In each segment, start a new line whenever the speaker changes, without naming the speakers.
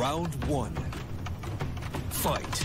Round one. Fight.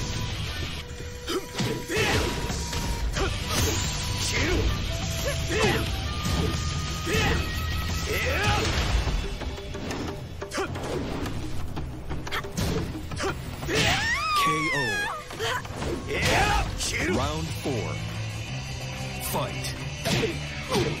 Round four. Fight.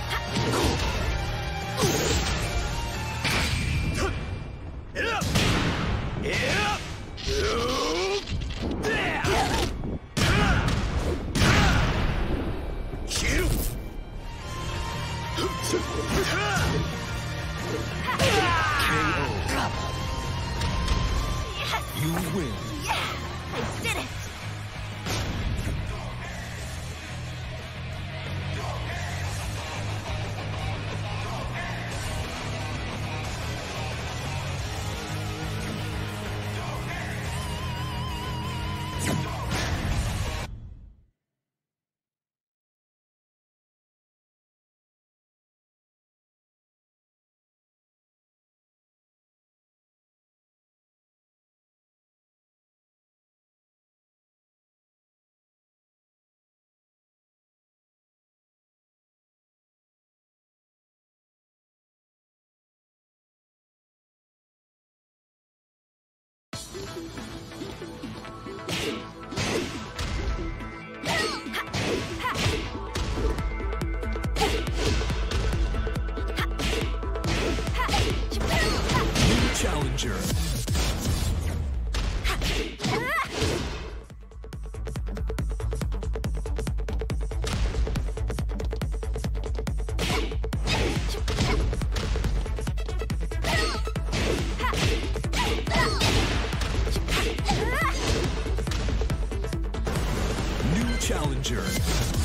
New challenger.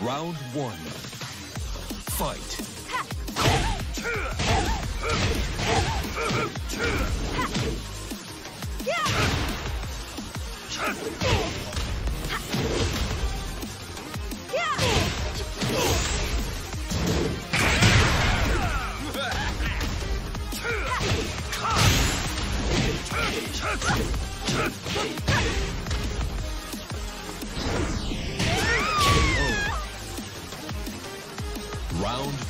Round one. Fight.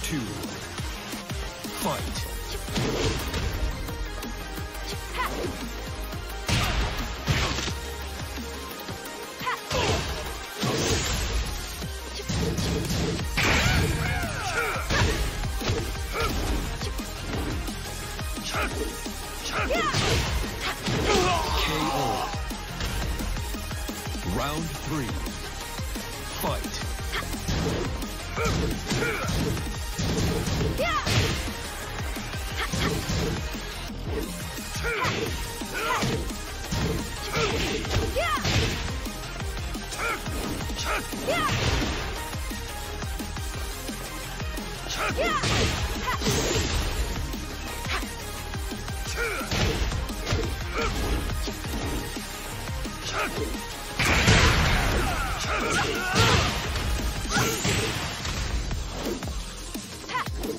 two. Fight. Round three. Fight. Yeah!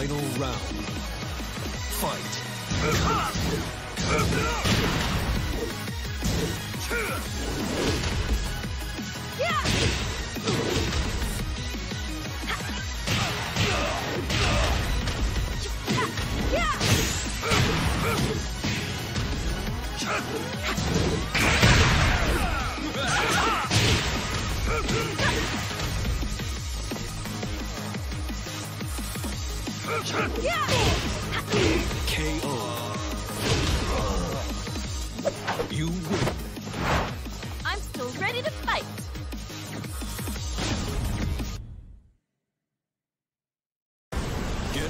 Final round. Fight.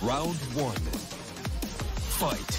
Round one. Fight.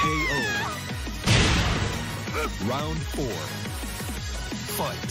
KO. Round four. Fight.